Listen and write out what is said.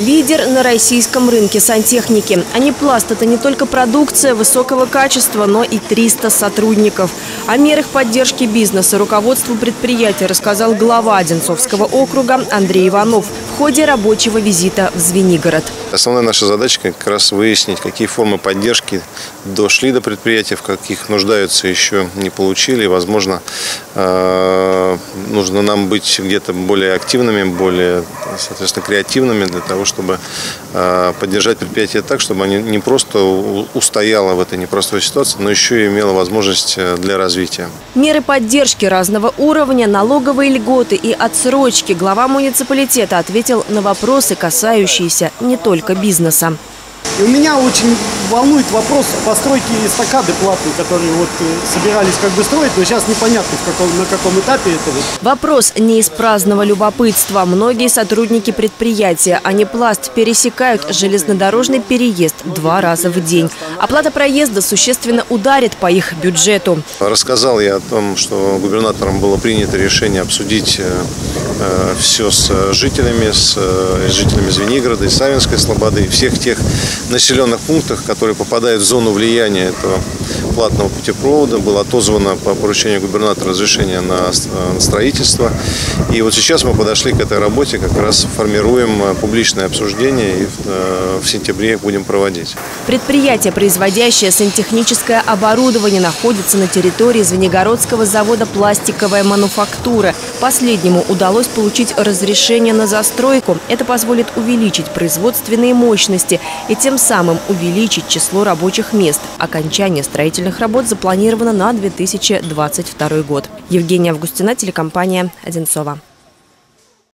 Лидер на российском рынке сантехники. Анипласт – это не только продукция высокого качества, но и 300 сотрудников. О мерах поддержки бизнеса руководству предприятия рассказал глава Одинцовского округа Андрей Иванов в ходе рабочего визита в Звенигород. Основная наша задача как раз выяснить, какие формы поддержки дошли до предприятия, в каких нуждаются еще не получили. Возможно, э, нужно нам быть где-то более активными, более, соответственно, креативными для того, чтобы э, поддержать предприятие так, чтобы они не просто устояло в этой непростой ситуации, но еще и имело возможность э, для развития. Меры поддержки разного уровня, налоговые льготы и отсрочки глава муниципалитета ответил на вопросы, касающиеся не только бизнеса. И у меня очень волнует вопрос постройки эстакады платной, которые вот э, собирались как бы строить, но сейчас непонятно, в каком, на каком этапе это. Вопрос не из праздного любопытства. Многие сотрудники предприятия, а не пласт, пересекают железнодорожный переезд два раза в день. Оплата проезда существенно ударит по их бюджету. Рассказал я о том, что губернатором было принято решение обсудить э, э, все с жителями, с жителями Звенигорода и Савинской Слободы, и всех тех населенных пунктах, которые попадают в зону влияния этого платного путепровода. Было отозвано по поручению губернатора разрешение на строительство. И вот сейчас мы подошли к этой работе, как раз формируем э, публичное обсуждение и э, в сентябре будем проводить. Предприятие, производящее сантехническое оборудование, находится на территории Звенигородского завода «Пластиковая мануфактура». Последнему удалось получить разрешение на застройку. Это позволит увеличить производственные мощности и тем самым увеличить число рабочих мест. Окончание строительных работ запланировано на 2022 год. Евгения Августина, телекомпания «Одинцова».